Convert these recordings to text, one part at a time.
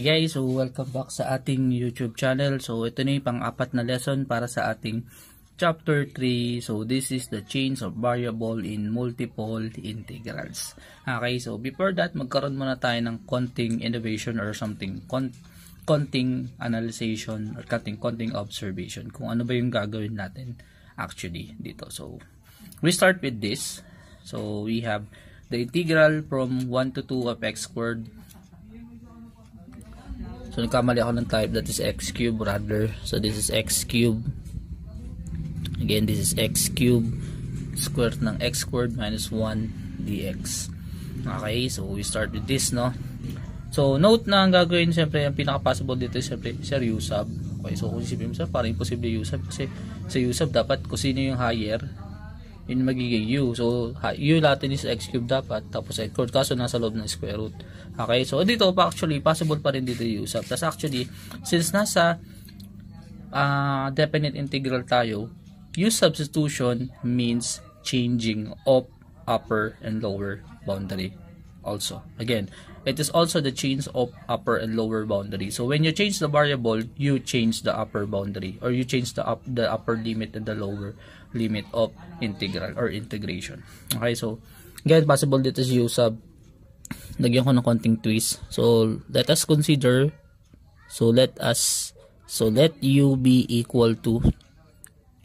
Hi guys, so welcome back sa ating YouTube channel. So ito na yung pang-apat na lesson para sa ating chapter 3. So this is the chains of variable in multiple integrals. Okay, so before that, magkaroon muna tayo ng konting innovation or something, kon konting analysis or konting, konting observation kung ano ba yung gagawin natin actually dito. So we start with this. So we have the integral from 1 to 2 of x squared So, nagkamali ako ng type. That is x cube rather. So, this is x cube. Again, this is x cube. Square ng x squared minus 1 dx. Okay, so we start with this, no? So, note na ang gagawin, siyempre, ang pinaka-possible dito is, siyempre, sir, u sub. Okay, so kung isipin mo, sir, parang imposible u sub. Kasi sa u sub, dapat kung sino yung higher, yun magiging u. So, u natin is x cube dapat, tapos x squared, kaso nasa loob ng square root. Okay, so dito pa actually, possible pa rin dito u sub. Tapos actually, since nasa uh, definite integral tayo, u substitution means changing of upper and lower boundary also. Again, it is also the change of upper and lower boundary. So when you change the variable, you change the upper boundary or you change the up the upper limit and the lower limit of integral or integration. Okay, so again, possible dito is u sub. Lagyan ko ng konting twist. So let us consider so let us so let u be equal to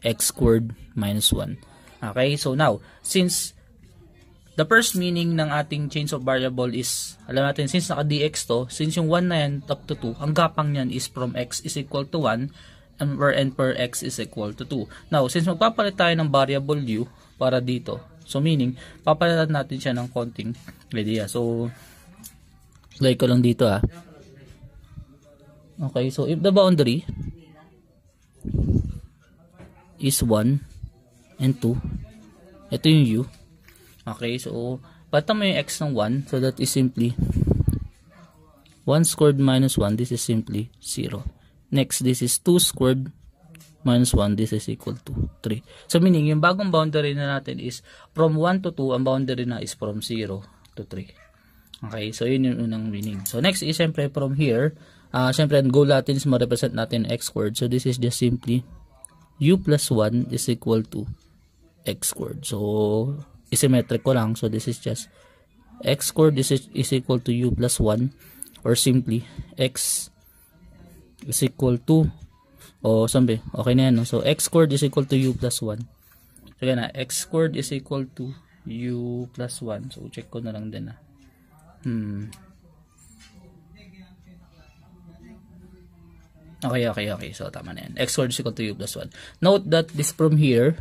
x squared minus 1. Okay, so now since the first meaning ng ating change of variable is, alam natin, since naka-dx to, since yung 1 na yan, up to 2, ang gapang niyan is from x is equal to 1, and where n per x is equal to 2. Now, since magpapalit tayo ng variable u para dito, so meaning, papalitan natin siya ng konting idea. So, like ko lang dito ah. Okay, so if the boundary is 1 and 2, ito yung u. Okay, so, pata mo yung x ng 1, so that is simply 1 squared minus 1, this is simply 0. Next, this is 2 squared minus 1, this is equal to 3. So, meaning, yung bagong boundary na natin is from 1 to 2, ang boundary na is from 0 to 3. Okay, so yun yung unang meaning. So, next is, syempre, from here, uh, syempre, ang goal natin is ma-represent natin x squared. So, this is just simply u plus 1 is equal to x squared. So, symmetric ko lang. So, this is just x squared is, is equal to u plus 1 or simply x is equal to o sabi, okay na yan. No? So, x squared is equal to u plus 1. So, yan na. x squared is equal to u plus 1. So, check ko na lang din na. Hmm. Okay, okay, okay. So, tama na yan. x squared is equal to u plus 1. Note that this from here,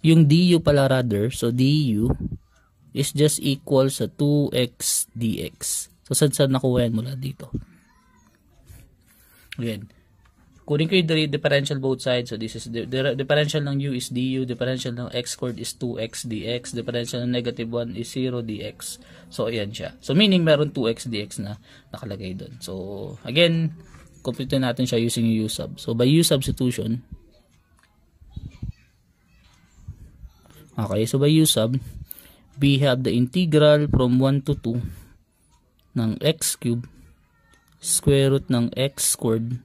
yung du pala rather, so du is just equal sa 2x dx. So, saan saan nakuha yan mula dito? Again, kunin ko yung differential both sides. So, this is the, differential ng u is du, differential ng x squared is 2x dx, differential ng negative 1 is 0 dx. So, ayan siya. So, meaning meron 2x dx na nakalagay doon. So, again, compute natin siya using u sub. So, by u substitution, okay, so by u sub, we have the integral from 1 to 2 ng x cubed square root ng x squared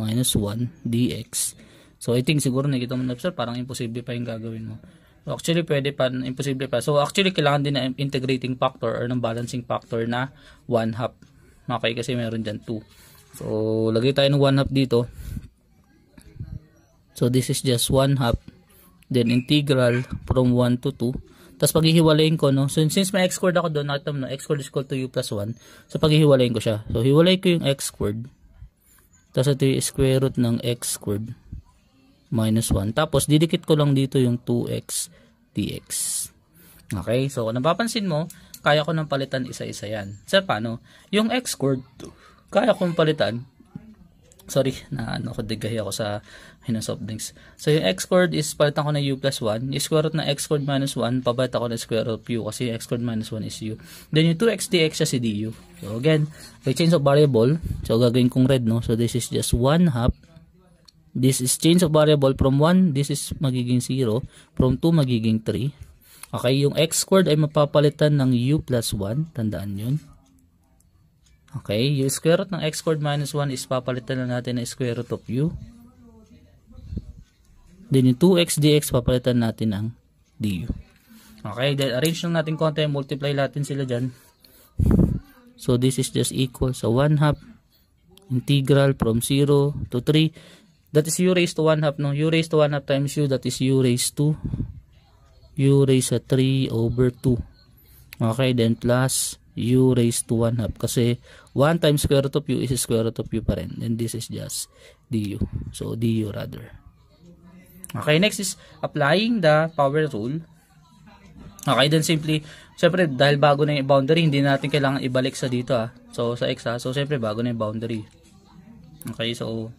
minus 1 dx. So, I think siguro nakita mo na sir, parang imposible pa yung gagawin mo. So, actually, pwede pa, imposible pa. So, actually, kailangan din na integrating factor or ng balancing factor na 1 half. Okay, kasi meron dyan 2. So, lagay tayo ng 1 half dito. So, this is just 1 half. Then, integral from 1 to 2 tapos paghihiwalayin ko, no? So, since may x squared ako doon, nakita mo, no? x squared is equal to u plus 1. So, paghihiwalayin ko siya. So, hiwalay ko yung x squared. Tapos, ito yung square root ng x squared minus 1. Tapos, didikit ko lang dito yung 2x dx. Okay? So, kung napapansin mo, kaya ko nang palitan isa-isa yan. So, paano? Yung x squared, kaya kong palitan sorry, na ano ko digay ako sa hino soft drinks. So yung x squared is palitan ko na u plus 1. Yung square root ng x squared minus 1, pabalit ako ng square root of u kasi x squared minus 1 is u. Then yung 2x dx siya si du. So again, by change of variable, so gagawin kong red no. So this is just 1 half. This is change of variable from 1, this is magiging 0. From 2 magiging 3. Okay, yung x squared ay mapapalitan ng u plus 1. Tandaan yun. Okay, yung square root ng x squared minus 1 is papalitan na natin ng square root of u. Then yung 2x dx papalitan natin ng du. Okay, then arrange lang natin konti, multiply natin sila dyan. So this is just equal sa 1 half integral from 0 to 3. That is u raised to 1 half, no? u raised to 1 half times u, that is u raised to u raised to 3 over 2. Okay, then plus u raised to 1 half. Kasi 1 times square root of u is square root of u pa rin. And this is just du. So, du rather. Okay, next is applying the power rule. Okay, then simply, syempre, dahil bago na yung boundary, hindi natin kailangan ibalik sa dito ah. So, sa x ah. So, syempre, bago na yung boundary. Okay, so,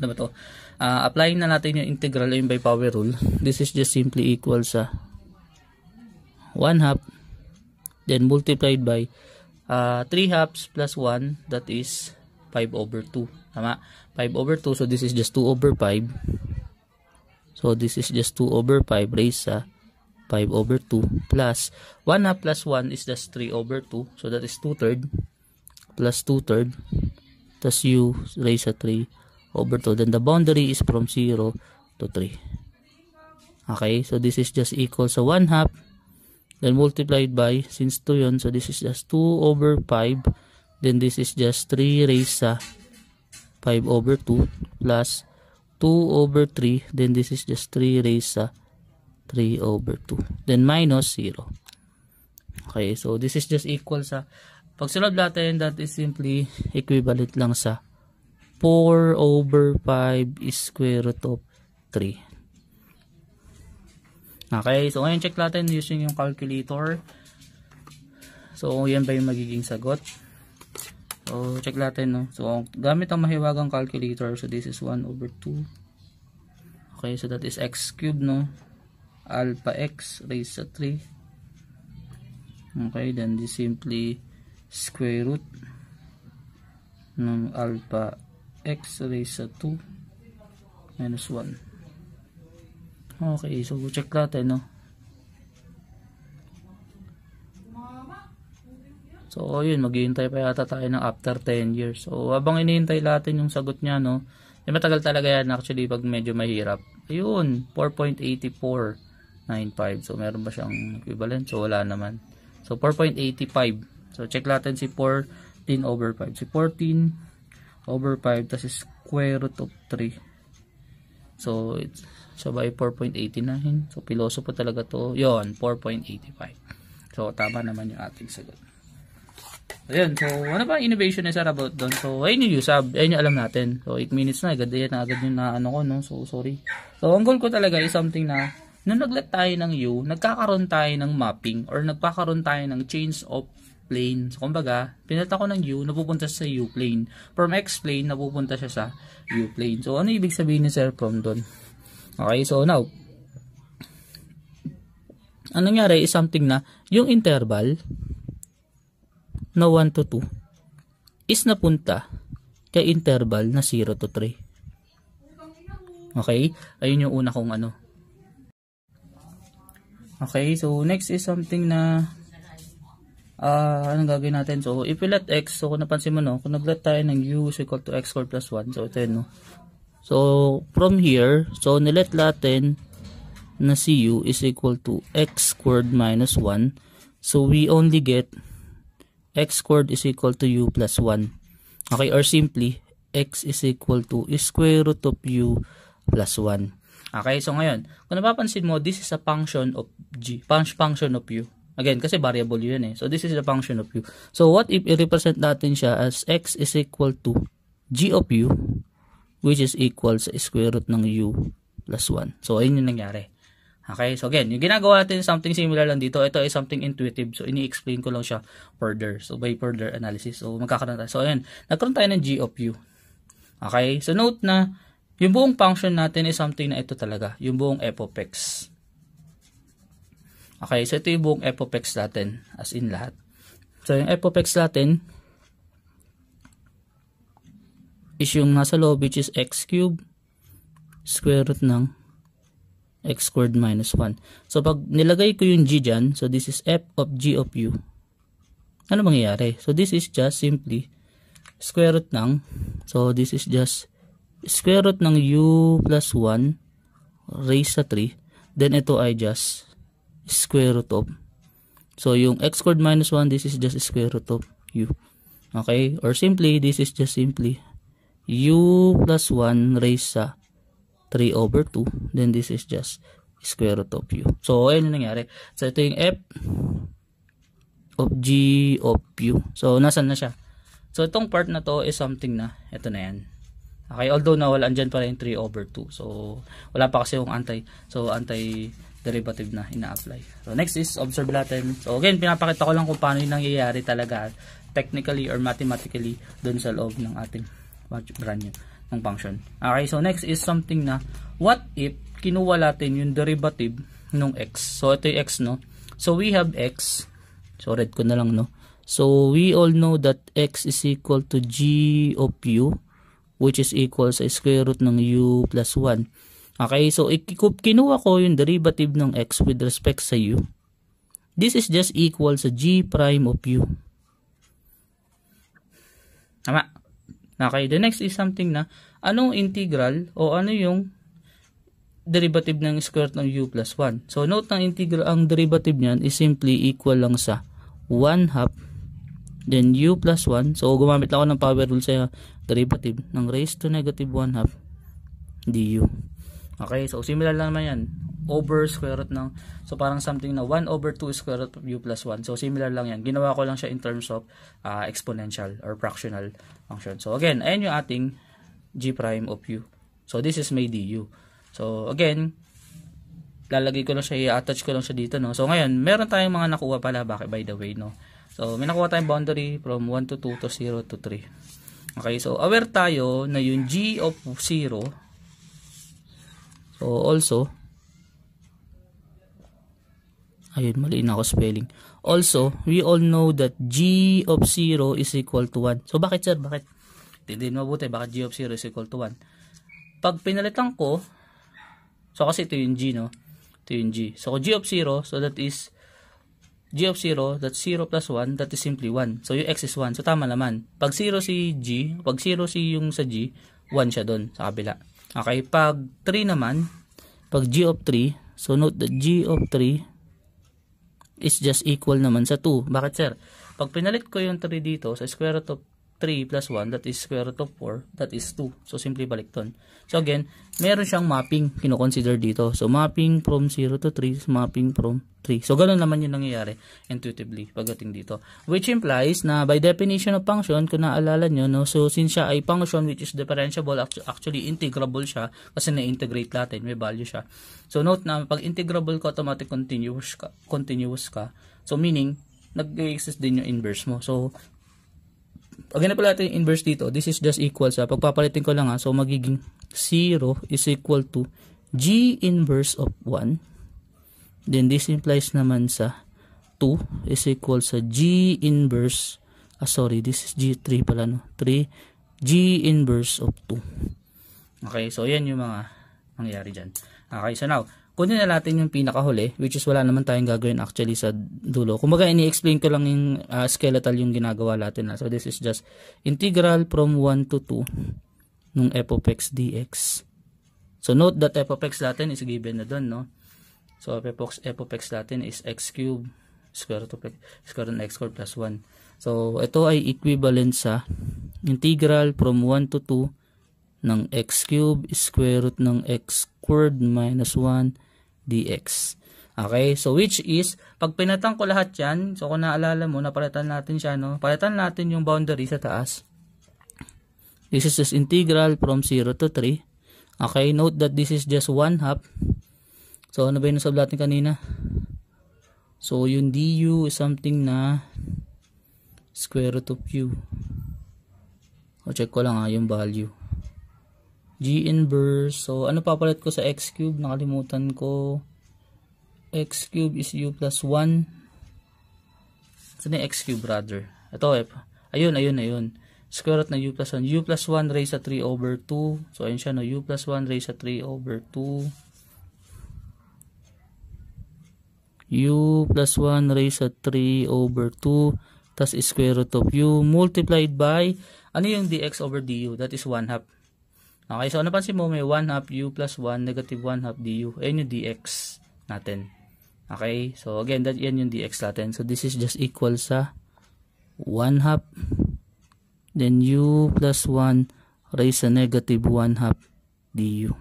ano ba to? Uh, applying na natin yung integral yung by power rule. This is just simply equal sa 1 half, then multiplied by uh, 3 halves plus 1, that is 5 over 2. Tama? 5 over 2, so this is just 2 over 5 So, this is just 2 over 5 raised sa 5 over 2 plus 1 half plus 1 is just 3 over 2. So, that is 2 third plus 2 third plus u raised sa 3 over 2. Then, the boundary is from 0 to 3. Okay, so this is just equal sa 1 half then multiplied by since 2 yun, so this is just 2 over 5 then this is just 3 raised sa 5 over 2 plus 2 over 3 then this is just 3 raised sa 3 over 2 then minus 0 okay so this is just equal sa pag sunod natin that is simply equivalent lang sa 4 over 5 is square root of 3 okay so ngayon check natin using yung calculator. So yan ba yung magiging sagot So, check natin, no? So, gamit ang mahiwagang calculator. So, this is 1 over 2. Okay, so that is x cube, no? Alpha x raised to 3. Okay, then this simply square root ng alpha x raised to 2 minus 1. Okay, so check natin, no? So, yun, maghihintay pa yata tayo ng after 10 years. So, habang inihintay natin yung sagot niya, no, eh, matagal talaga yan actually pag medyo mahirap. Ayun, 4.8495. So, meron ba siyang equivalent? So, wala naman. So, 4.85. So, check natin si 14 over 5. Si 14 over 5, tas square root of 3. So, it's sabay 4.89. So, piloso po talaga to. Yon 4.85. So, tama naman yung ating sagot. Ayun, so ano ba innovation is about doon? So, ayun yung USAB, ayun yung alam natin. So, 8 minutes na, agad yan, agad yung na ano ko, no? So, sorry. So, ang goal ko talaga is something na, nung naglet tayo ng U, nagkakaroon tayo ng mapping or nagkakaroon tayo ng change of plane. So, kumbaga, pinalta ko ng U, napupunta sa U plane. From X plane, napupunta siya sa U plane. So, ano ibig sabihin ni Sir from doon? Okay, so now, ang nangyari is something na, yung interval, na 1 to 2 is napunta kay interval na 0 to 3. Okay? Ayun yung una kong ano. Okay, so next is something na uh, anong gagawin natin? So, if we let x, so kung napansin mo no, kung naglet tayo ng u is equal to x squared plus 1, so ito yun no. So, from here, so nilet natin na si u is equal to x squared minus 1. So, we only get x squared is equal to u plus 1. Okay, or simply, x is equal to square root of u plus 1. Okay, so ngayon, kung napapansin mo, this is a function of g, function of u. Again, kasi variable yun eh. So, this is a function of u. So, what if i-represent natin siya as x is equal to g of u, which is equal sa square root ng u plus 1. So, ayun yung nangyari. Okay, so again, yung ginagawa natin something similar lang dito. Ito ay something intuitive. So, ini-explain ko lang siya further. So, by further analysis. So, magkakaroon tayo. So, ayan, nagkaroon tayo ng g of u. Okay, so note na, yung buong function natin is something na ito talaga. Yung buong f of x. Okay, so ito yung buong f of x natin. As in lahat. So, yung f of x natin is yung nasa loob which is x cube square root ng x squared minus 1. So, pag nilagay ko yung g dyan, so this is f of g of u. ano mangyayari? So, this is just simply square root ng, so this is just square root ng u plus 1 raised sa 3. Then, ito ay just square root of. So, yung x squared minus 1, this is just square root of u. Okay? Or simply, this is just simply u plus 1 raised sa 3 over 2. Then, this is just square root of u. So, ayun nangyari. So, ito yung f of g of u. So, nasan na siya? So, itong part na to is something na, ito na yan. Okay, although na wala andyan pa rin 3 over 2. So, wala pa kasi yung anti, so anti derivative na ina-apply. So, next is observe natin. So, again, pinapakita ko lang kung paano yung nangyayari talaga technically or mathematically dun sa loob ng ating brand new ng function. Okay, so next is something na what if kinuha natin yung derivative ng x. So, ito yung x, no? So, we have x. So, red ko na lang, no? So, we all know that x is equal to g of u which is equal sa square root ng u plus 1. Okay, so kinuha ko yung derivative ng x with respect sa u. This is just equal sa g prime of u. Tama. Okay, the next is something na anong integral o ano yung derivative ng square root ng u plus 1. So, note ng integral, ang derivative niyan is simply equal lang sa 1 half then u plus 1. So, gumamit ako ng power rule sa derivative ng raised to negative 1 half du. Okay, so similar lang naman yan. Over square root ng, so parang something na 1 over 2 square root of u plus 1. So similar lang yan. Ginawa ko lang siya in terms of uh, exponential or fractional function. So again, ayan yung ating g prime of u. So this is my du. So again, lalagay ko lang siya, i-attach ko lang siya dito. No? So ngayon, meron tayong mga nakuha pala, bakit by the way. No? So may nakuha tayong boundary from 1 to 2 to 0 to 3. Okay, so aware tayo na yung g of 0 so also ayun mali na ako spelling also we all know that g of 0 is equal to 1 so bakit sir bakit hindi mabuti bakit g of 0 is equal to 1 pag pinalitan ko so kasi ito yung g no ito yung g so g of 0 so that is g of 0, that's 0 plus 1, that is simply 1. So, yung x is 1. So, tama naman. Pag 0 si g, pag 0 si yung sa g, 1 siya doon sa kabila. Okay, pag 3 naman, pag g of 3, so note that g of 3 is just equal naman sa 2. Bakit sir? Pag pinalit ko yung 3 dito sa square root of 3 plus 1, that is square root of 4, that is 2. So, simply balik ton. So, again, meron siyang mapping kinoconsider dito. So, mapping from 0 to 3 mapping from 3. So, ganun naman yung nangyayari intuitively pagdating dito. Which implies na by definition of function, kung naalala nyo, no, so since siya ay function which is differentiable, actually integrable siya kasi na-integrate natin, may value siya. So, note na pag integrable ko, automatic continuous ka. Continuous ka. So, meaning, nag-exist din yung inverse mo. So, pag pala natin yung inverse dito, this is just equal sa, pagpapalitin ko lang ha, so magiging 0 is equal to g inverse of 1. Then this implies naman sa 2 is equal sa g inverse, ah sorry, this is g3 pala no, 3, g inverse of 2. Okay, so yan yung mga nangyayari dyan. Okay, so now, kunin na natin yung pinakahuli which is wala naman tayong gagawin actually sa dulo. Kumbaga ini-explain ko lang yung uh, skeletal yung ginagawa natin. Na. So this is just integral from 1 to 2 nung f of x dx. So note that f of x natin is given na doon, no? So f of, f of x natin is x cube square root of x, square root x squared plus 1. So ito ay equivalent sa integral from 1 to 2 ng x cube square root ng x squared minus 1 dx. Okay, so which is, pag pinatang ko lahat yan, so kung naalala mo, napalitan natin siya, no? Palitan natin yung boundary sa taas. This is just integral from 0 to 3. Okay, note that this is just 1 half. So, ano ba yung nasab natin kanina? So, yung du is something na square root of u. O, check ko lang ha, yung value. G inverse. So, ano papalit ko sa x cube? Nakalimutan ko. x cube is u plus 1. Saan x cube, brother? Ito, eh. Ayun, ayun, ayun. Square root ng u plus 1. u plus 1 raised sa 3 over 2. So, ayun siya, no? u plus 1 raised sa 3 over 2. u plus 1 raised sa 3 over 2 tas square root of u multiplied by ano yung dx over du? That is 1 half. Okay, so napansin mo may 1 half u plus 1 negative 1 half du. Ayun yung dx natin. Okay, so again, that yan yung dx natin. So this is just equal sa 1 half then u plus 1 raised sa negative 1 half du.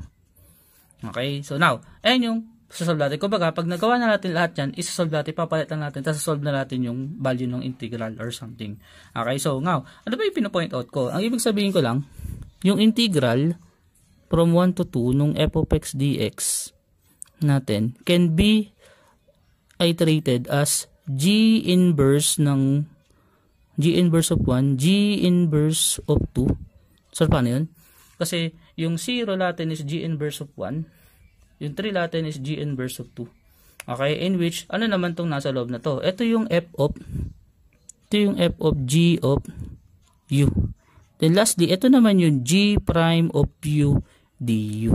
Okay, so now, ayun yung sasolve natin. Kumbaga, pag nagawa na natin lahat yan, isasolve natin, papalit lang natin, tapos solve na natin yung value ng integral or something. Okay, so now, ano ba yung pinopoint out ko? Ang ibig sabihin ko lang, yung integral from 1 to 2 nung f of x dx natin can be iterated as g inverse ng g inverse of 1, g inverse of 2. So, paano yun? Kasi, yung 0 natin is g inverse of 1, yung 3 natin is g inverse of 2. Okay, in which, ano naman tong nasa loob na to? Ito yung f of, ito yung f of g of u. Then lastly, ito naman yung g prime of u du.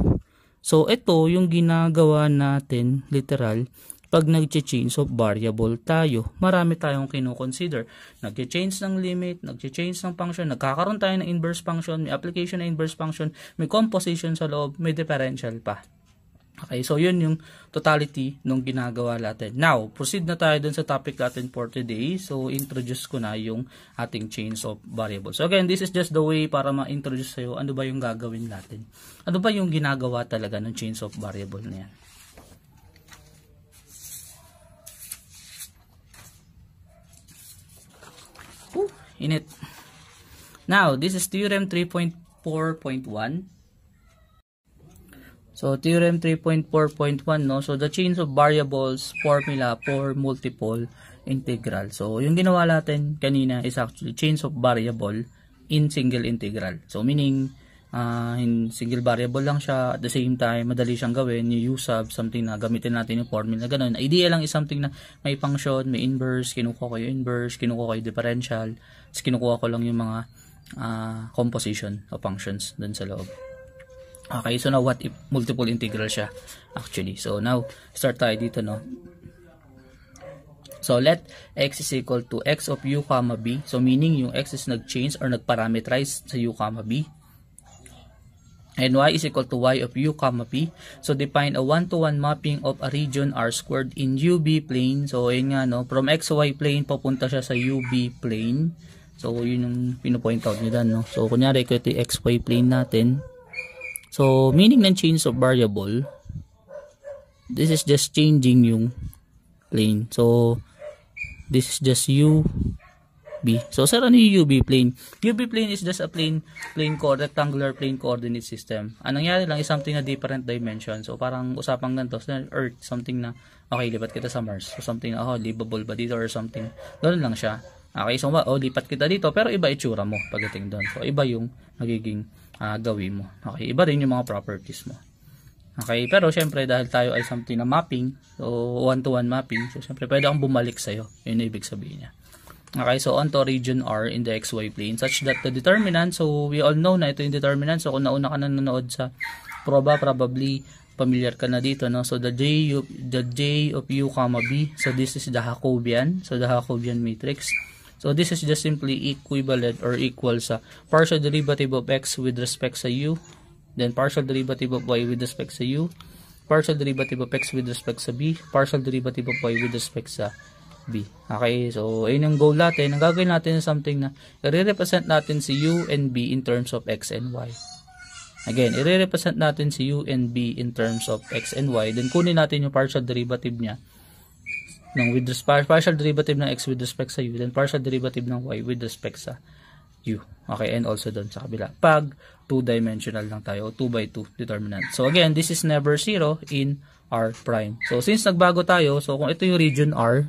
So, ito yung ginagawa natin, literal, pag nag-change of variable tayo, marami tayong kinoconsider. Nag-change ng limit, nag-change ng function, nagkakaroon tayo ng inverse function, may application ng inverse function, may composition sa loob, may differential pa. Okay, so yun yung totality nung ginagawa natin. Now, proceed na tayo dun sa topic natin for today. So, introduce ko na yung ating chains of variables. So, again, this is just the way para ma-introduce sa'yo ano ba yung gagawin natin. Ano ba yung ginagawa talaga ng chains of variable na yan. Ooh, init. Now, this is theorem 3.4.1. So, theorem 3.4.1, no? So, the chains of variables formula for multiple integral. So, yung ginawa natin kanina is actually chains of variable in single integral. So, meaning, uh, in single variable lang siya, at the same time, madali siyang gawin, yung u sub, something na gamitin natin yung formula, ganun. Idea lang is something na may function, may inverse, kinukuha ko yung inverse, kinukuha ko yung differential, tapos kinukuha ko lang yung mga uh, composition of functions dun sa loob. Okay, so now what if multiple integral siya actually. So now start tayo dito no. So let x is equal to x of u comma b. So meaning yung x is nag-change or nag-parameterize sa u comma b. And y is equal to y of u comma p. So define a one-to-one -one mapping of a region r squared in UB plane. So ayun nga no, from xy plane papunta siya sa UB plane. So yun yung pino-point out dan no. So kunyari ito yung xy plane natin. So, meaning ng change of variable, this is just changing yung plane. So, this is just u b. So, sir, ano yung UB plane? UB plane is just a plane, plane co rectangular plane coordinate system. Anong nangyari lang is something na different dimension. So, parang usapang ganito. So, Earth, something na, okay, lipat kita sa Mars. So, something na, oh, livable ba dito or something. Doon lang siya. Okay, so, oh, lipat kita dito, pero iba itsura mo pagdating doon. So, iba yung nagiging uh, gawin mo. Okay, iba rin yung mga properties mo. Okay, pero syempre dahil tayo ay something na mapping, so one-to-one -one mapping, so syempre pwede akong bumalik sa'yo. Yun yung ibig sabihin niya. Okay, so on to region R in the XY plane such that the determinant, so we all know na ito yung determinant. So kung nauna ka na nanood sa proba, probably familiar ka na dito, no? So the J, of, the J of U B, so this is the Jacobian, so the Jacobian matrix. So this is just simply equivalent or equal sa partial derivative of x with respect sa u, then partial derivative of y with respect sa u, partial derivative of x with respect sa b, partial derivative of y with respect sa b. Okay, so ayun yung goal natin. Ang gagawin natin is something na i-represent natin si u and b in terms of x and y. Again, i-represent natin si u and b in terms of x and y. Then kunin natin yung partial derivative niya ng with respect partial derivative ng x with respect sa u then partial derivative ng y with respect sa u. Okay, and also doon sa kabila. Pag two-dimensional lang tayo, 2 by 2 determinant. So again, this is never 0 in R prime. So since nagbago tayo, so kung ito yung region R,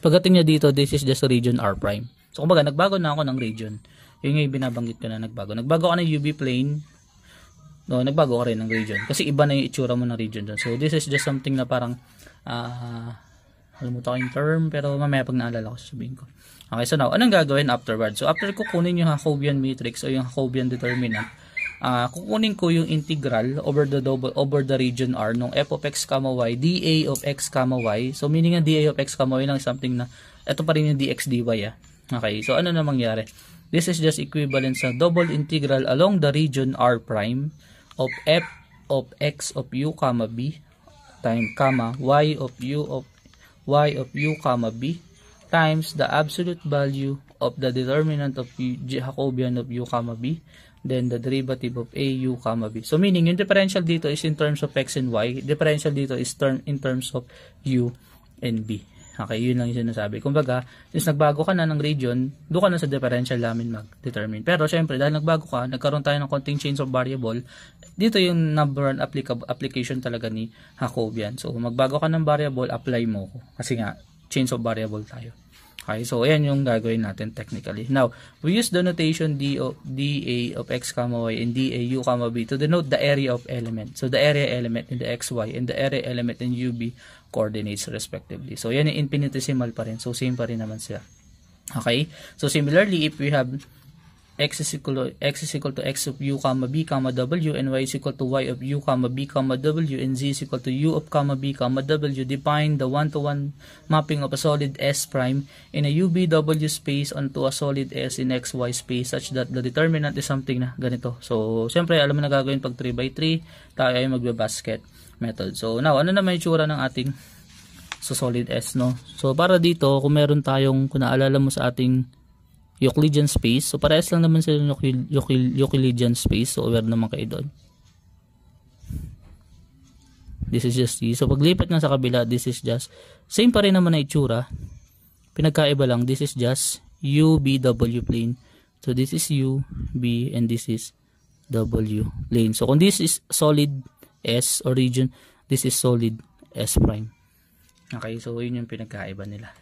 pagdating niya dito, this is just region R prime. So kumbaga, nagbago na ako ng region. Yun yung binabanggit ko na nagbago. Nagbago ako ng UV plane, no, nagbago ka rin ng region. Kasi iba na yung itsura mo ng region doon. So this is just something na parang uh, alam mo yung term pero mamaya pag naalala ko sasabihin ko okay so now anong gagawin afterward so after ko kunin yung Jacobian matrix o yung Jacobian determinant uh, kukunin ko yung integral over the double over the region R nung f of x y dA of x y. So meaning ang dA of x y lang something na ito pa rin yung dx dy ah. Okay, so ano na mangyari? This is just equivalent sa double integral along the region R prime of f of x of u comma b time comma y of u of y of u comma b times the absolute value of the determinant of u, Jacobian of u comma b then the derivative of a u comma b. So meaning yung differential dito is in terms of x and y, differential dito is term in terms of u and b. Okay, yun lang yung sinasabi. Kumbaga, since nagbago ka na ng region, doon ka na sa differential namin mag-determine. Pero syempre, dahil nagbago ka, nagkaroon tayo ng konting change of variable, dito yung number one application talaga ni Jacobian. So, magbago ka ng variable, apply mo ko. Kasi nga, change of variable tayo. Okay, so ayan yung gagawin natin technically. Now, we use the notation d of dA of x y and dA u comma b to denote the area of element. So the area element in the xy and the area element in ub coordinates respectively. So yan yung infinitesimal pa rin. So same pa rin naman sila. Okay? So similarly, if we have x is equal to x is equal to x of u comma b comma w and y is equal to y of u comma b comma w and z is equal to u of comma b comma w. Define the one-to-one -one mapping of a solid s prime in a ubw space onto a solid s in xy space such that the determinant is something na ganito. So siyempre alam mo na gagawin pag 3 by 3 tayo ay magbe-basket method. So now ano na may tsura ng ating so solid s no? So para dito kung meron tayong kung naalala mo sa ating Euclidean space. So, parehas lang naman sila ng Euclidean space. So, aware naman kayo doon. This is just E. So, paglipat nga sa kabila, this is just, same pa rin naman na itsura. Pinagkaiba lang, this is just U, B, W plane. So, this is U, B, and this is W plane. So, kung this is solid S origin, this is solid S prime. Okay, so yun yung pinagkaiba nila.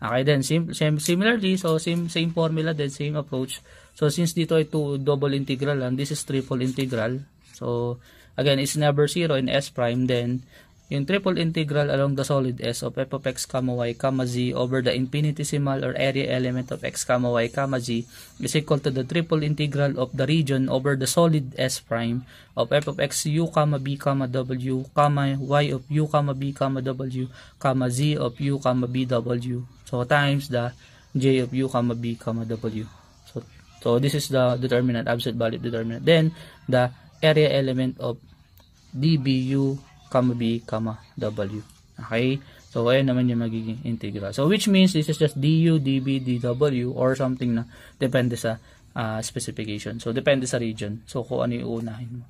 Okay then, sim sim similarly, so same same formula then same approach. So since dito ay two double integral and this is triple integral. So again, it's never zero in S prime then yung triple integral along the solid S of f of x y z over the infinitesimal or area element of x y z is equal to the triple integral of the region over the solid S prime of f of x u b w y of u b w z of u b w so times the j of u comma b comma w so so this is the determinant absolute value determinant then the area element of dbu comma b, comma w. Okay? So, ayan naman yung magiging integral. So, which means this is just du, db, dw or something na depende sa uh, specification. So, depende sa region. So, kung ano yung unahin mo.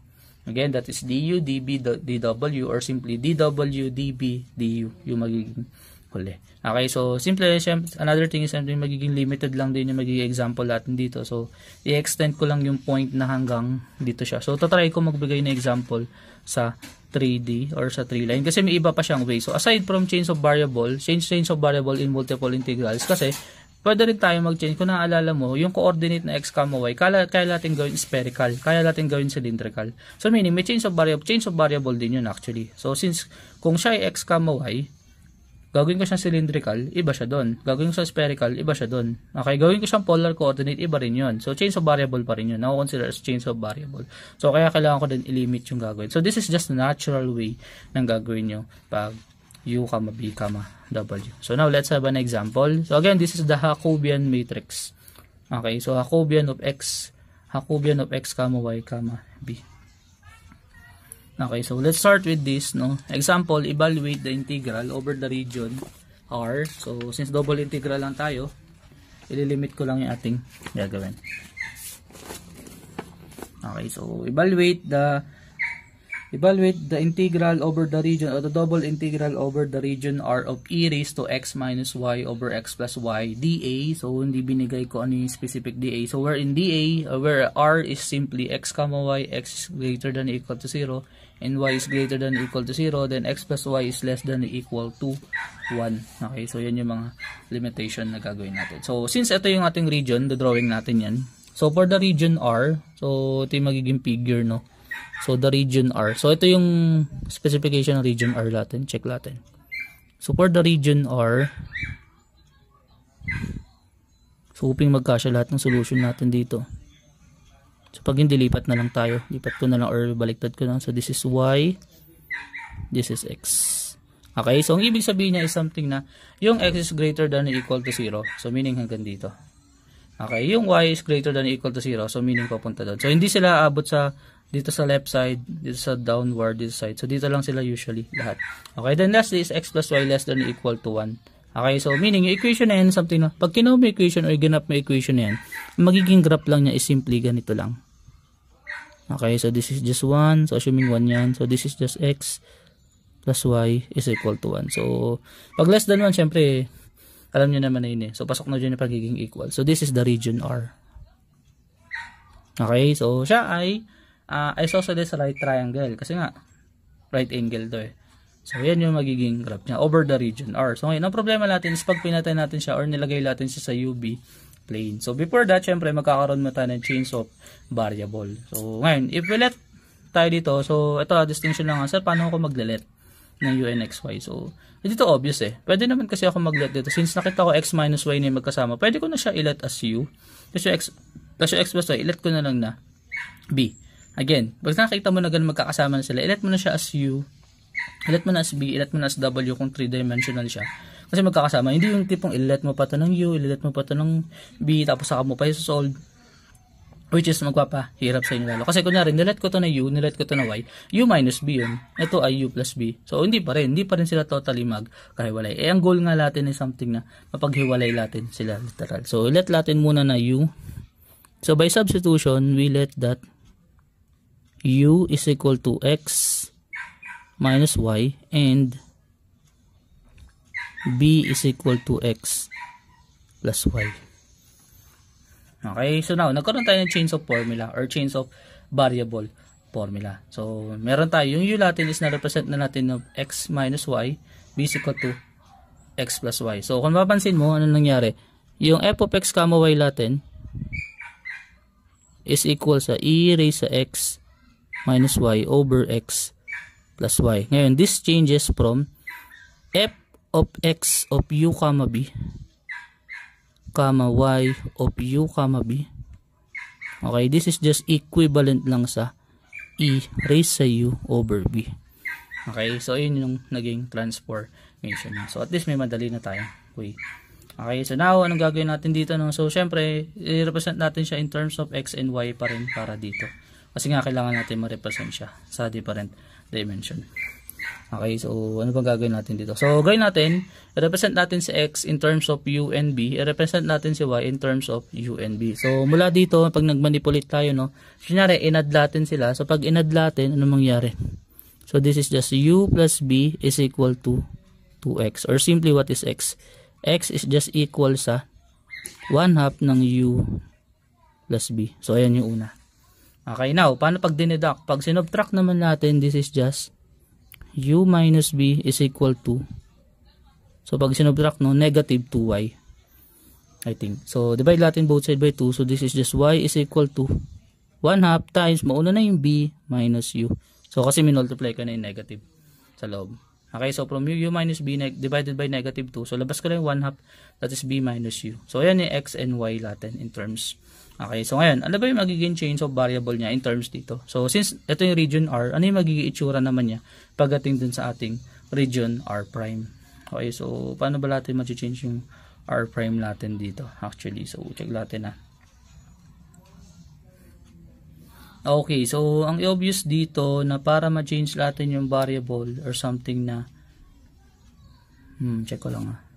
Again, that is du, db, dw or simply dw, db, du yung magiging huli. Okay, so simple, another thing is yung magiging limited lang din yung magiging example natin dito. So, i-extend ko lang yung point na hanggang dito siya. So, tatry ko magbigay ng example sa 3D or sa 3 line kasi may iba pa siyang way. So aside from change of variable, change change of variable in multiple integrals kasi pwede rin tayo mag-change. Kung naaalala mo, yung coordinate na x, y, kaya, kaya natin gawin spherical, kaya natin gawin cylindrical. So meaning, may change of variable, change of variable din yun actually. So since, kung siya ay x, y, Gagawin ko siyang cylindrical, iba siya doon. Gagawin ko siyang spherical, iba siya doon. Okay, gagawin ko siyang polar coordinate, iba rin yun. So, change of variable pa rin yun. Now, consider as change of variable. So, kaya kailangan ko din i-limit yung gagawin. So, this is just a natural way ng gagawin nyo pag u, b, w. So, now, let's have an example. So, again, this is the Jacobian matrix. Okay, so Jacobian of x, Jacobian of x, y, b. Okay, so let's start with this, no? Example, evaluate the integral over the region R. So, since double integral lang tayo, ililimit ko lang yung ating gagawin. Okay, so evaluate the evaluate the integral over the region or the double integral over the region R of e raised to x minus y over x plus y dA. So, hindi binigay ko ano yung specific dA. So, where in dA, uh, where R is simply x y, x greater than or equal to 0, and y is greater than equal to 0, then x plus y is less than or equal to 1. Okay, so yan yung mga limitation na gagawin natin. So, since ito yung ating region, the drawing natin yan. So, for the region R, so ito yung magiging figure, no? So, the region R. So, ito yung specification ng region R natin. Check natin. So, for the region R, so, uping magkasya lahat ng solution natin dito. So pag hindi lipat na lang tayo. Lipat ko na lang or baliktad ko na. So this is y. This is x. Okay, so ang ibig sabihin niya is something na yung x is greater than or equal to 0. So meaning hanggang dito. Okay, yung y is greater than or equal to 0. So meaning papunta doon. So hindi sila abot sa dito sa left side, dito sa downward, this side. So dito lang sila usually lahat. Okay, then lastly is x plus y less than or equal to 1. Okay, so meaning yung equation na yan, something pag kinaw mo equation or ganap mo equation na yan, magiging graph lang niya is simply ganito lang. Okay, so this is just 1, so assuming 1 yan, so this is just x plus y is equal to 1. So, pag less than 1, syempre, alam nyo naman na yun eh. So, pasok na dyan yung pagiging equal. So, this is the region R. Okay, so siya ay uh, isosceles right triangle kasi nga right angle to eh. So, yan yung magiging graph niya over the region R. So, ngayon, ang problema natin is pag pinatay natin siya or nilagay natin siya sa UV plane. So, before that, syempre, magkakaroon mo tayo ng chains of variable. So, ngayon, if we let tayo dito, so, ito, distinction lang nga, sir, paano ako maglelet ng UNXY? So, dito obvious eh. Pwede naman kasi ako maglet dito. Since nakita ko x minus y na magkasama, pwede ko na siya ilet as u. Tapos yung x, tapos yung x plus y, ilet ko na lang na b. Again, pag nakita mo na ganun magkakasama na sila, ilet mo na siya as u ilet mo na as B, ilet mo na as W kung 3-dimensional siya. Kasi magkakasama. Hindi yung tipong ilet mo pa to ng U, ilet mo pa to ng B, tapos saka mo pa solve. Which is magpapahirap sa inyo lalo. Kasi kunyari, nilet ko to na U, nilet ko to na Y, U minus B yun. Ito ay U plus B. So, hindi pa rin. Hindi pa rin sila totally magkahiwalay. Eh, ang goal nga natin is something na mapaghiwalay natin sila literal. So, let natin muna na U. So, by substitution, we let that U is equal to X minus y and b is equal to x plus y. Okay, so now, nagkaroon tayo ng chains of formula or chains of variable formula. So, meron tayo, yung u natin is na-represent na natin of x minus y, b is equal to x plus y. So, kung mapapansin mo, ano nangyari? Yung f of x y natin is equal sa e raised sa x minus y over x plus y. Ngayon, this changes from f of x of u comma b comma y of u comma b. Okay, this is just equivalent lang sa e raised sa u over b. Okay, so yun yung naging transformation. So at least may madali na tayo. Okay. Okay, so now anong gagawin natin dito no? So syempre, i-represent natin siya in terms of x and y pa rin para dito. Kasi nga kailangan natin ma-represent siya sa different dimension. Okay, so ano bang gagawin natin dito? So, gawin natin, represent natin si x in terms of u and b, i-represent natin si y in terms of u and b. So, mula dito, pag nagmanipulate tayo, no, kunyari, inad natin sila. So, pag inad natin, ano mangyari? So, this is just u plus b is equal to 2x. Or simply, what is x? x is just equal sa 1 half ng u plus b. So, ayan yung una. Okay, now, paano pag dineduct? Pag sinubtract naman natin, this is just u minus b is equal to so pag sinubtract no, negative 2y. I think. So, divide natin both side by 2. So, this is just y is equal to 1 half times, mauna na yung b minus u. So, kasi minultiply ka na yung negative sa loob. Okay, so from u, u minus b divided by negative 2. So, labas ko na yung 1 half, that is b minus u. So, ayan yung x and y natin in terms Okay, so ngayon, ano ba yung magiging change of variable niya in terms dito? So, since ito yung region R, ano yung magiging itsura naman niya pagdating dun sa ating region R prime? Okay, so, paano ba natin mag-change yung R prime natin dito? Actually, so, check natin na. Okay, so, ang obvious dito na para ma-change natin yung variable or something na hmm, check ko lang ah.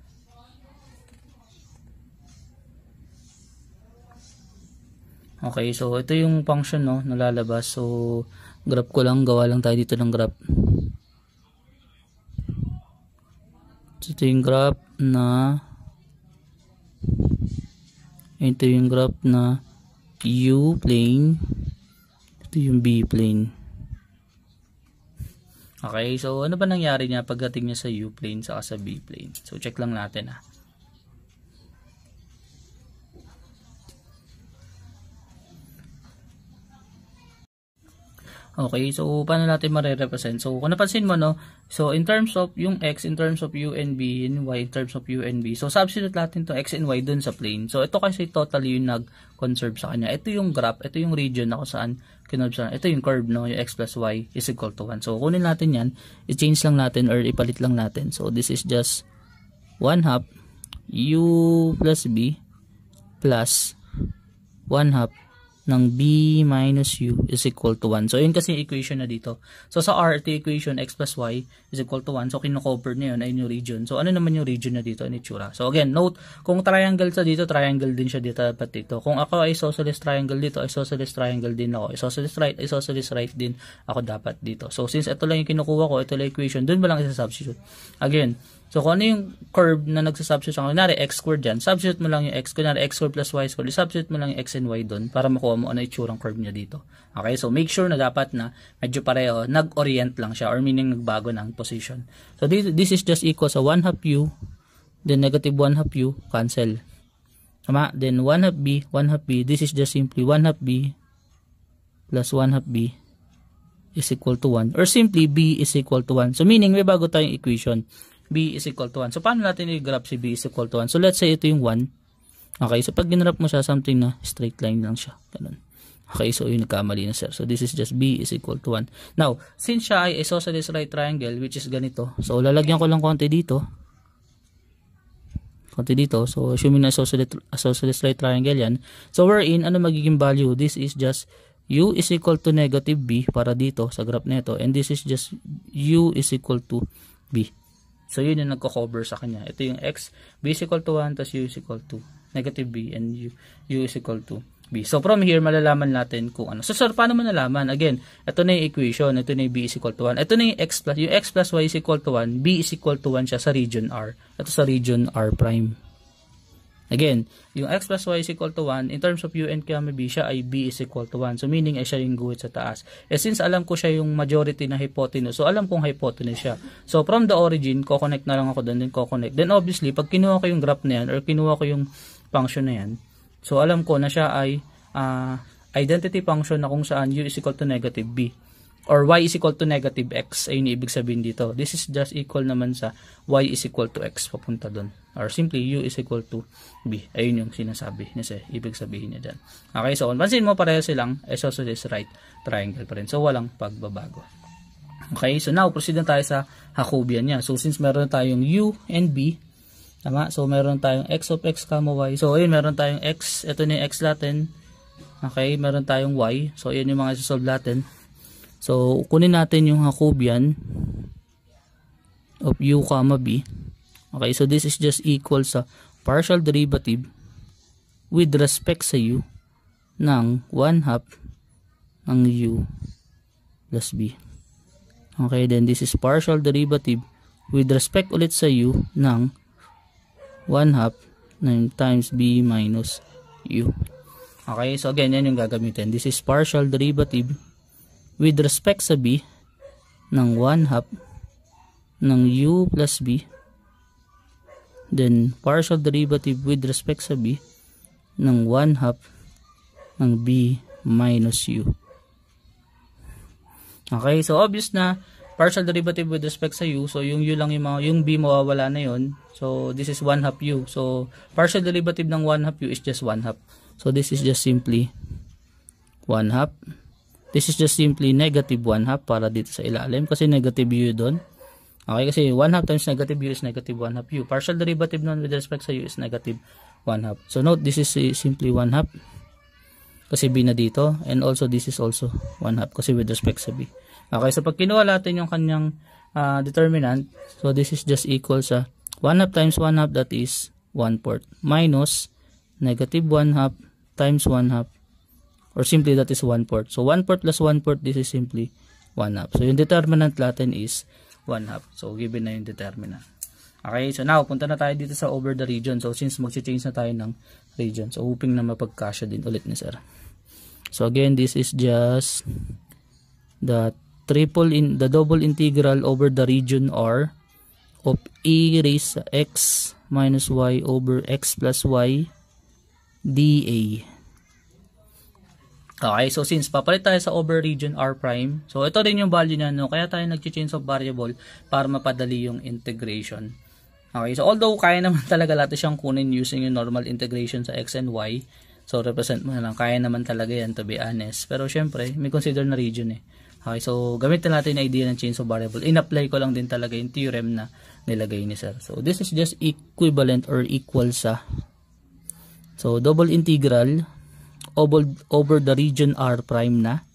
Okay, so ito yung function no, nalalabas. So, graph ko lang, gawa lang tayo dito ng graph. So, ito yung graph na ito yung graph na U plane ito yung B plane okay so ano ba nangyari niya pagdating niya sa U plane saka sa B plane so check lang natin ah Okay, so paano natin mare-represent? So kung napansin mo no, so in terms of yung x, in terms of u and b, and y in terms of u and b. So substitute natin to x and y dun sa plane. So ito kasi totally yung nag-conserve sa kanya. Ito yung graph, ito yung region na kung saan kinolve sa Ito yung curve no, yung x plus y is equal to 1. So kunin natin yan, i-change lang natin or ipalit lang natin. So this is just 1 half u plus b plus 1 half ng b minus u is equal to 1. So, yun kasi equation na dito. So, sa R, ito equation x plus y is equal to 1. So, kinocover na yun, ayun yung region. So, ano naman yung region na dito? Ano itsura? So, again, note, kung triangle sa dito, triangle din siya dito dapat dito. Kung ako ay isosceles triangle dito, isosceles triangle din ako. Isosceles right, isosceles right din ako dapat dito. So, since ito lang yung kinukuha ko, ito lang equation, dun ba lang isa-substitute? Again, So, kung ano yung curve na nagsasubstitute sa kunwari x squared dyan, substitute mo lang yung x, kunwari x squared plus y squared, substitute mo lang yung x and y doon para makuha mo ano yung itsurang curve niya dito. Okay, so make sure na dapat na medyo pareho, nag-orient lang siya or meaning nagbago ng position. So, this, this is just equal sa 1 half u, then negative 1 half u, cancel. Tama? Then 1 half b, 1 half b, this is just simply 1 half b plus 1 half b is equal to 1 or simply b is equal to 1. So meaning may bago tayong equation b is equal to 1. So, paano natin i-graph si b is equal to 1? So, let's say ito yung 1. Okay, so pag ginrap mo siya, something na straight line lang siya. Ganun. Okay, so yun nagkamali na sir. So, this is just b is equal to 1. Now, since siya ay isosceles right triangle, which is ganito, so lalagyan ko lang konti dito. Konti dito. So, assuming na isosceles, right triangle yan. So, wherein, ano magiging value? This is just u is equal to negative b para dito sa graph nito. And this is just u is equal to b. So, yun yung nagko-cover sa kanya. Ito yung x, b is equal to 1, tas u is equal to negative b, and u, u is equal to b. So, from here, malalaman natin kung ano. So, sir, paano mo nalaman? Again, ito na yung equation. Ito na yung b is equal to 1. Ito na yung x plus, yung x plus y is equal to 1. b is equal to 1 siya sa region R. Ito sa region R prime. Again, yung x plus y is equal to 1, in terms of u and comma b, siya ay b is equal to 1. So, meaning ay siya yung guhit sa taas. Eh, since alam ko siya yung majority na hypotenuse, so alam kong hypotenuse siya. So, from the origin, ko-connect na lang ako doon, then ko-connect. Then, obviously, pag kinuha ko yung graph na yan, or kinuha ko yung function na yan, so alam ko na siya ay uh, identity function na kung saan u is equal to negative b or y is equal to negative x ayun ibig sabihin dito this is just equal naman sa y is equal to x papunta doon or simply u is equal to b. Ayun yung sinasabi niya ibig sabihin niya dyan. Okay so kung pansin mo pareho silang isosceles right triangle pa rin. So walang pagbabago. Okay so now proceed na tayo sa Jacobian niya. So since meron tayong u and b tama? So meron tayong x of x y. So ayun meron tayong x. Ito na yung x natin okay meron tayong y. So ayun yung mga isosolve natin So, kunin natin yung Jacobian of u b. Okay, so this is just equal sa partial derivative with respect sa u ng 1 half ng u plus b. Okay, then this is partial derivative with respect ulit sa u ng 1 half ng times b minus u. Okay, so again, yan yung gagamitin. This is partial derivative with respect sa b ng 1 half ng u plus b then partial derivative with respect sa b ng 1 half ng b minus u. Okay so obvious na partial derivative with respect sa u. So yung u lang yung, yung b mawawala na yon so this is 1 half u. So partial derivative ng 1 half u is just 1 half. So this is just simply 1 half. This is just simply negative 1 half para dito sa ilalim kasi negative u doon. Okay, kasi 1 half times negative u is negative 1 half u. Partial derivative nun with respect sa u is negative 1 half. So note, this is simply 1 half kasi b na dito and also this is also 1 half kasi with respect sa b. Okay, so pag kinuha natin yung kanyang uh, determinant, so this is just equal sa 1 half times 1 half that is 1 fourth minus negative 1 half times 1 half or simply that is 1 fourth. So 1 fourth plus 1 fourth, this is simply 1 half. So yung determinant natin is 1 half. So given na yung determinant. Okay, so now punta na tayo dito sa over the region. So since mag-change na tayo ng region, so hoping na mapagkasya din ulit ni sir. So again, this is just the triple in the double integral over the region R of e raised x minus y over x plus y dA. Okay, so since papalit tayo sa over region R prime, so ito rin yung value niya, no? Kaya tayo nag-change of variable para mapadali yung integration. Okay, so although kaya naman talaga natin siyang kunin using yung normal integration sa x and y, so represent mo na lang, kaya naman talaga yan to be honest. Pero syempre, may consider na region eh. Okay, so gamitin natin yung idea ng change of variable. In-apply ko lang din talaga yung theorem na nilagay ni sir. So this is just equivalent or equal sa So double integral over, over the region R prime na.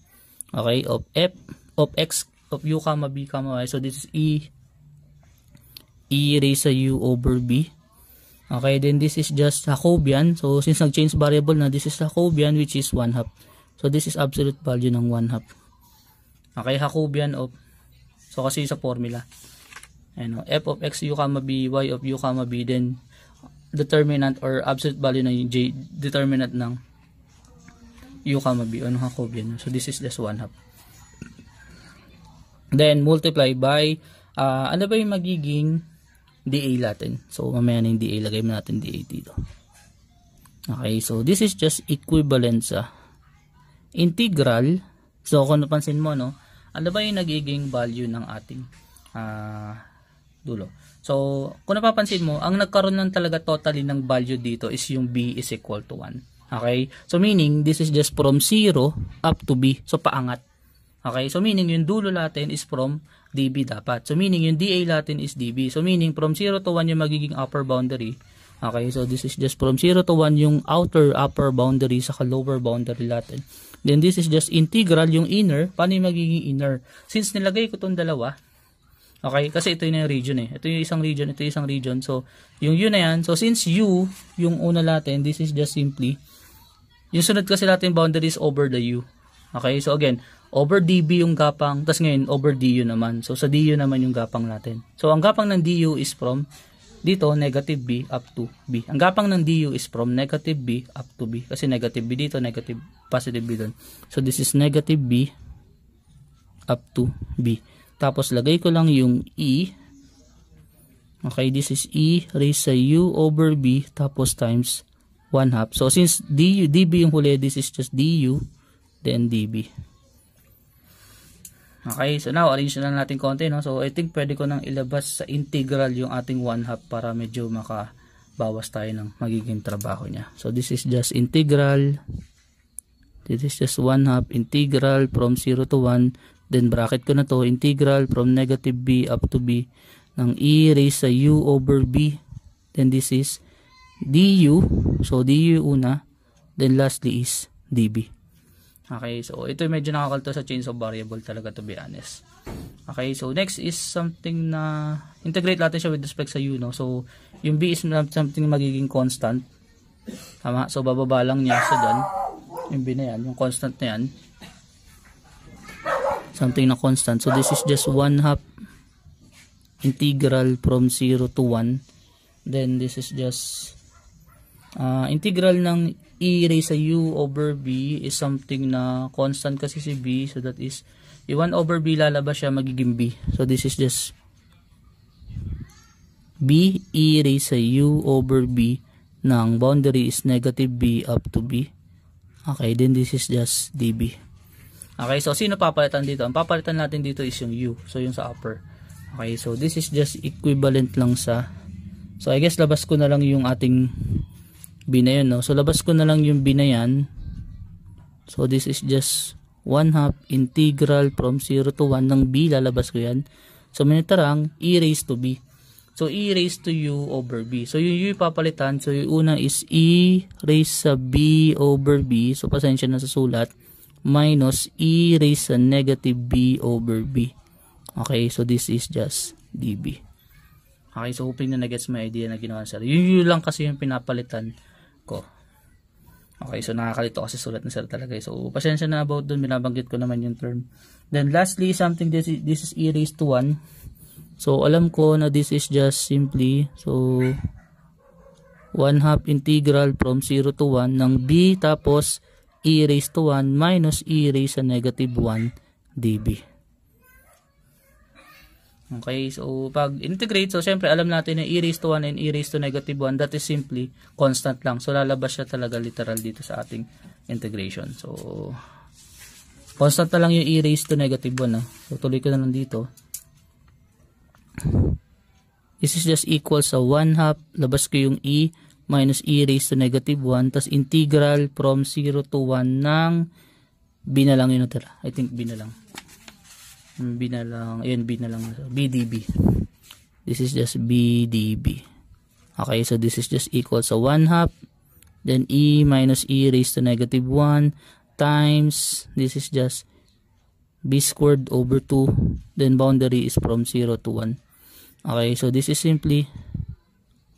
Okay, of f of x of u comma b comma y. So this is e e raised to u over b. Okay, then this is just Jacobian. So since nag-change variable na, this is Jacobian which is 1 half. So this is absolute value ng 1 half. Okay, Jacobian of So kasi sa formula. Ano, f of x u comma b y of u comma b then determinant or absolute value ng j determinant ng u comma b. Ano Jacobian so this is just 1 half. Then multiply by uh, ano ba yung magiging dA natin? So mamaya na yung dA lagay mo natin dA dito. Okay so this is just equivalent sa integral. So kung napansin mo no ano ba yung nagiging value ng ating uh, dulo? So kung napapansin mo ang nagkaroon ng talaga totally ng value dito is yung b is equal to 1 Okay? So meaning, this is just from 0 up to B. So paangat. Okay? So meaning, yung dulo natin is from dB dapat. So meaning, yung dA natin is dB. So meaning, from 0 to 1 yung magiging upper boundary. Okay? So this is just from 0 to 1 yung outer upper boundary sa lower boundary natin. Then this is just integral yung inner. Paano yung magiging inner? Since nilagay ko itong dalawa, Okay? Kasi ito yung region eh. Ito yung isang region, ito yung isang region. So, yung U na yan. So, since U, yung una natin, this is just simply yung sunod kasi natin boundaries over the U. Okay, so again, over dB yung gapang, tapos ngayon over DU naman. So sa DU naman yung gapang natin. So ang gapang ng DU is from dito negative B up to B. Ang gapang ng DU is from negative B up to B. Kasi negative B dito, negative positive B doon. So this is negative B up to B. Tapos lagay ko lang yung E. Okay, this is E raised sa U over B tapos times 1 half. So since du, dB yung huli, this is just du, then dB. Okay, so now arrange na natin konti. No? So I think pwede ko nang ilabas sa integral yung ating 1 half para medyo makabawas tayo ng magiging trabaho niya. So this is just integral. This is just 1 half integral from 0 to 1. Then bracket ko na to integral from negative b up to b ng e raised sa u over b. Then this is du. So, du una. Then, lastly is db. Okay, so ito medyo nakakalto sa of variable talaga to be honest. Okay, so next is something na integrate natin siya with respect sa u, no? So, yung b is something magiging constant. Tama? So, bababa lang niya sa dyan. Yung b na yan, yung constant na yan. Something na constant. So, this is just 1 half integral from 0 to 1. Then, this is just uh, integral ng e raised sa u over b is something na constant kasi si b. So that is yung 1 over b lalabas siya magiging b. So this is just b e raised sa u over b ng boundary is negative b up to b. Okay then this is just db okay so sino papalitan dito? Ang papalitan natin dito is yung u. So yung sa upper. Okay so this is just equivalent lang sa so I guess labas ko na lang yung ating B na yun, no? So, labas ko na lang yung B na yan. So, this is just 1 half integral from 0 to 1 ng B. Lalabas ko yan. So, minitarang E raised to B. So, E raised to U over B. So, yung U papalitan. So, yung una is E raised sa B over B. So, pasensya na sa sulat. Minus E raised sa negative B over B. Okay, so this is just dB. Okay, so hoping na nagets my idea na ginawa sir. Yung U lang kasi yung pinapalitan ko. Okay, so nakakalito kasi sulat na sir talaga. So, pasensya na about dun, binabanggit ko naman yung term. Then, lastly, something this is, this is e raised to 1. So, alam ko na this is just simply, so, 1 half integral from 0 to 1 ng b tapos e raised to 1 minus e raised sa negative 1 dB. Okay, so pag integrate, so syempre alam natin na e raised to 1 and e raised to negative 1, that is simply constant lang. So lalabas siya talaga literal dito sa ating integration. So Constant na lang yung e raised to negative 1 ah. So tuloy ko na lang dito. This is just equal sa 1 half. Labas ko yung e minus e raised to negative 1. Tapos integral from 0 to 1 ng b na lang yun natira. I think b na lang. B na lang. Ayun, b na lang. bdb. This is just bdb. Okay, so this is just equal sa 1 half. Then e minus e raised to negative 1 times, this is just b squared over 2. Then boundary is from 0 to 1. Okay, so this is simply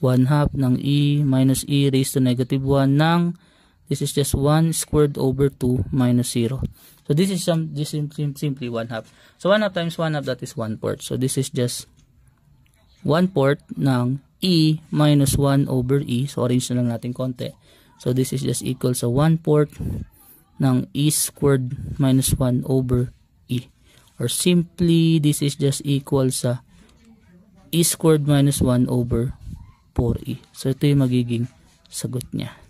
1 half ng e minus e raised to negative 1 ng this is just 1 squared over 2 minus 0. So this is some this is simply 1 half. So 1 half times 1 half that is 1 fourth. So this is just 1 fourth ng e minus 1 over e. So arrange na lang natin konti. So this is just equal sa 1 fourth ng e squared minus 1 over e. Or simply this is just equal sa e squared minus 1 over 4e. So, ito yung magiging sagot niya.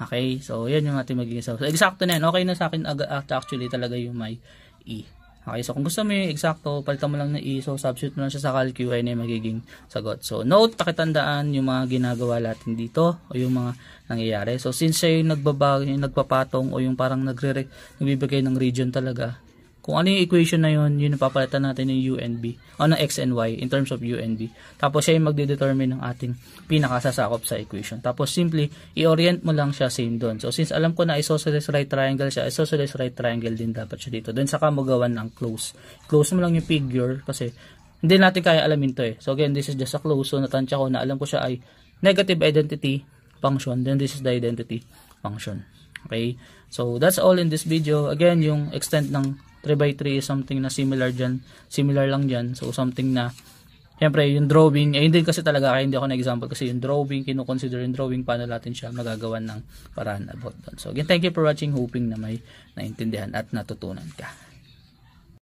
Okay, so yan yung ating magiging sagot. So, eksakto na yan. Okay na sa akin actually talaga yung may e. Okay, so kung gusto mo yung eksakto, palitan mo lang na e. So, substitute mo lang siya sa calcu, ay na yung magiging sagot. So, note, pakitandaan yung mga ginagawa natin dito o yung mga nangyayari. So, since siya yung nagbabag, yung nagpapatong o yung parang nagre nagbibigay ng region talaga, kung ano yung equation na yun, yun papalitan natin yung UNB, o ng X and Y in terms of UNB. Tapos siya yung magde-determine ng ating pinakasasakop sa equation. Tapos simply, i-orient mo lang siya same doon. So since alam ko na isosceles right triangle siya, isosceles right triangle din dapat siya dito. Then saka mo gawan ng close. Close mo lang yung figure kasi hindi natin kaya alamin to eh. So again, this is just a close. So natansya ko na alam ko siya ay negative identity function. Then this is the identity function. Okay? So that's all in this video. Again, yung extent ng 3 by 3 is something na similar dyan. Similar lang dyan. So, something na, syempre, yung drawing, eh, hindi kasi talaga, kaya hindi ako na-example kasi yung drawing, kinukonsider yung drawing, paano natin siya magagawan ng paraan about that. So, again, thank you for watching. Hoping na may naintindihan at natutunan ka.